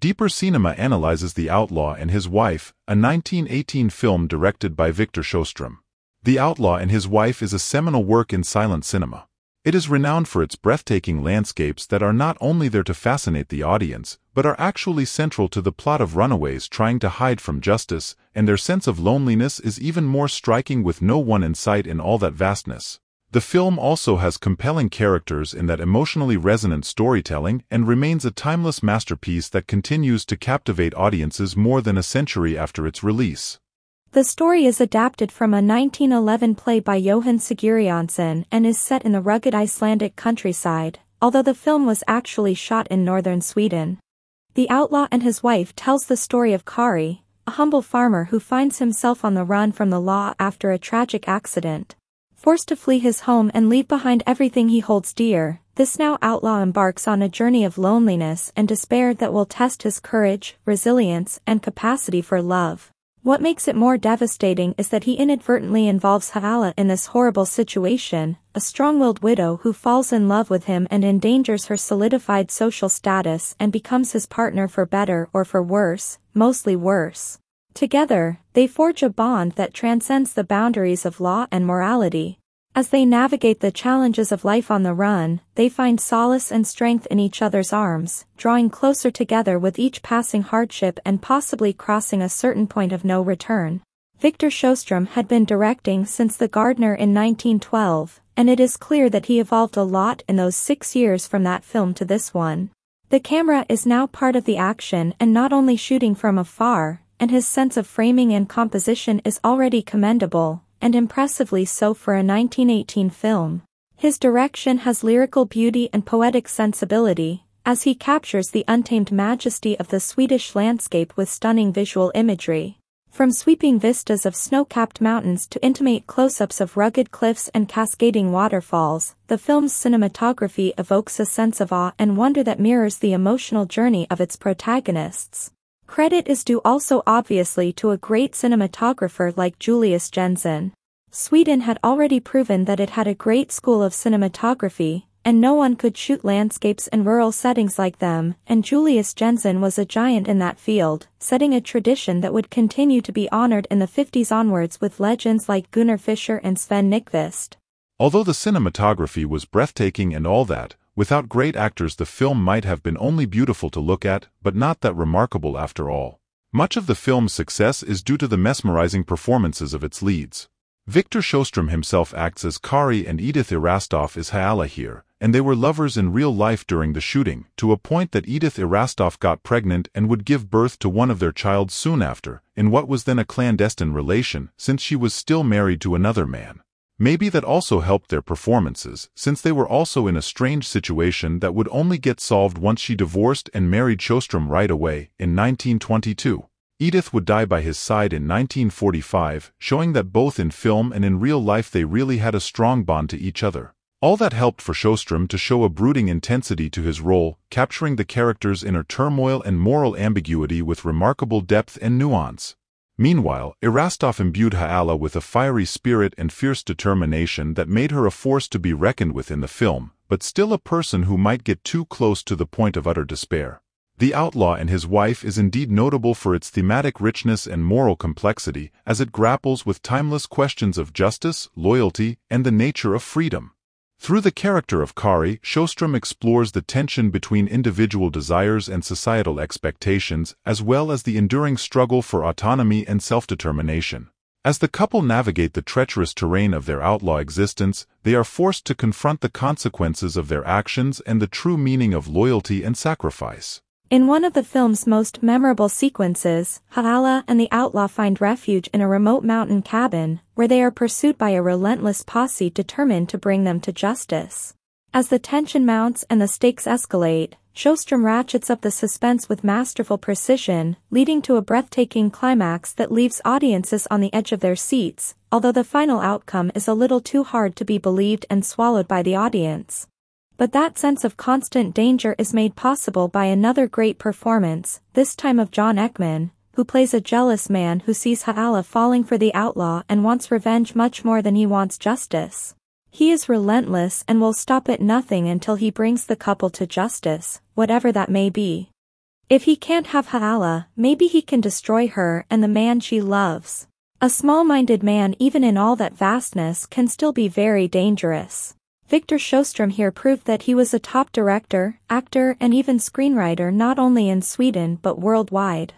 Deeper Cinema analyzes The Outlaw and His Wife, a 1918 film directed by Victor Sjöström. The Outlaw and His Wife is a seminal work in silent cinema. It is renowned for its breathtaking landscapes that are not only there to fascinate the audience, but are actually central to the plot of runaways trying to hide from justice, and their sense of loneliness is even more striking with no one in sight in all that vastness. The film also has compelling characters in that emotionally resonant storytelling and remains a timeless masterpiece that continues to captivate audiences more than a century after its release. The story is adapted from a 1911 play by Johan Sigurjonsson and is set in the rugged Icelandic countryside, although the film was actually shot in northern Sweden. The outlaw and his wife tells the story of Kari, a humble farmer who finds himself on the run from the law after a tragic accident. Forced to flee his home and leave behind everything he holds dear, this now outlaw embarks on a journey of loneliness and despair that will test his courage, resilience, and capacity for love. What makes it more devastating is that he inadvertently involves Halla in this horrible situation, a strong-willed widow who falls in love with him and endangers her solidified social status and becomes his partner for better or for worse, mostly worse. Together, they forge a bond that transcends the boundaries of law and morality, as they navigate the challenges of life on the run, they find solace and strength in each other's arms, drawing closer together with each passing hardship and possibly crossing a certain point of no return. Victor Sjöström had been directing since The Gardener in 1912, and it is clear that he evolved a lot in those six years from that film to this one. The camera is now part of the action and not only shooting from afar, and his sense of framing and composition is already commendable, and impressively so for a 1918 film. His direction has lyrical beauty and poetic sensibility, as he captures the untamed majesty of the Swedish landscape with stunning visual imagery. From sweeping vistas of snow-capped mountains to intimate close-ups of rugged cliffs and cascading waterfalls, the film's cinematography evokes a sense of awe and wonder that mirrors the emotional journey of its protagonists. Credit is due also obviously to a great cinematographer like Julius Jaenzon. Sweden had already proven that it had a great school of cinematography, and no one could shoot landscapes and rural settings like them, and Julius Jaenzon was a giant in that field, setting a tradition that would continue to be honored in the 50s onwards with legends like Gunnar Fischer and Sven Nykvist. Although the cinematography was breathtaking and all that, Without great actors the film might have been only beautiful to look at, but not that remarkable after all. Much of the film's success is due to the mesmerizing performances of its leads. Victor Sjöström himself acts as Kari and Edith Erastoff is Hayala here, and they were lovers in real life during the shooting, to a point that Edith Erastoff got pregnant and would give birth to one of their child soon after, in what was then a clandestine relation, since she was still married to another man. Maybe that also helped their performances, since they were also in a strange situation that would only get solved once she divorced and married Sjöström right away, in 1922. Edith would die by his side in 1945, showing that both in film and in real life they really had a strong bond to each other. All that helped for Sjöström to show a brooding intensity to his role, capturing the character's inner turmoil and moral ambiguity with remarkable depth and nuance. Meanwhile, Erastoff imbued Halla with a fiery spirit and fierce determination that made her a force to be reckoned with in the film, but still a person who might get too close to the point of utter despair. The Outlaw and His Wife is indeed notable for its thematic richness and moral complexity as it grapples with timeless questions of justice, loyalty, and the nature of freedom. Through the character of Kari, Sjöström explores the tension between individual desires and societal expectations, as well as the enduring struggle for autonomy and self-determination. As the couple navigate the treacherous terrain of their outlaw existence, they are forced to confront the consequences of their actions and the true meaning of loyalty and sacrifice. In one of the film's most memorable sequences, Halla and the outlaw find refuge in a remote mountain cabin, where they are pursued by a relentless posse determined to bring them to justice. As the tension mounts and the stakes escalate, Sjöström ratchets up the suspense with masterful precision, leading to a breathtaking climax that leaves audiences on the edge of their seats, although the final outcome is a little too hard to be believed and swallowed by the audience. But that sense of constant danger is made possible by another great performance, this time of John Ekman, who plays a jealous man who sees Halla falling for the outlaw and wants revenge much more than he wants justice. He is relentless and will stop at nothing until he brings the couple to justice, whatever that may be. If he can't have Halla, maybe he can destroy her and the man she loves. A small-minded man even in all that vastness can still be very dangerous. Victor Sjöström here proved that he was a top director, actor and even screenwriter not only in Sweden but worldwide.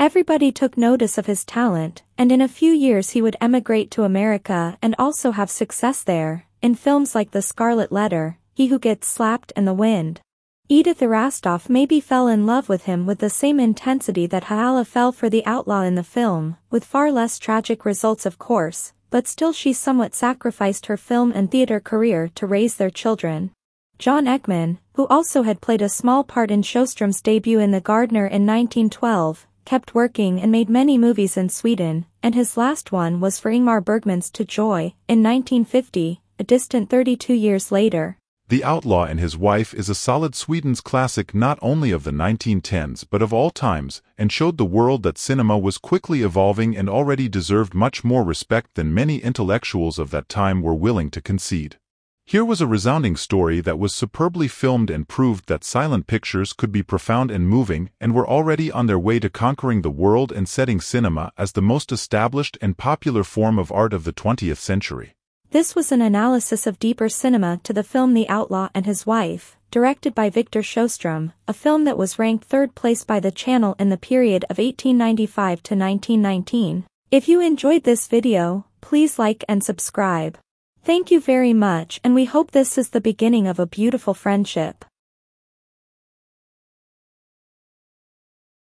Everybody took notice of his talent, and in a few years he would emigrate to America and also have success there, in films like The Scarlet Letter, He Who Gets Slapped and The Wind. Edith Erastoff maybe fell in love with him with the same intensity that Halla fell for the outlaw in the film, with far less tragic results of course, but still she somewhat sacrificed her film and theater career to raise their children. John Ekman, who also had played a small part in Sjöström's debut in The Gardener in 1912, kept working and made many movies in Sweden, and his last one was for Ingmar Bergman's To Joy, in 1950, a distant 32 years later. The Outlaw and His Wife is a solid Sweden's classic not only of the 1910s but of all times, and showed the world that cinema was quickly evolving and already deserved much more respect than many intellectuals of that time were willing to concede. Here was a resounding story that was superbly filmed and proved that silent pictures could be profound and moving and were already on their way to conquering the world and setting cinema as the most established and popular form of art of the 20th century. This was an analysis of deeper cinema to the film The Outlaw and His Wife, directed by Victor Sjöström, a film that was ranked third place by the channel in the period of 1895 to 1919. If you enjoyed this video, please like and subscribe. Thank you very much and we hope this is the beginning of a beautiful friendship.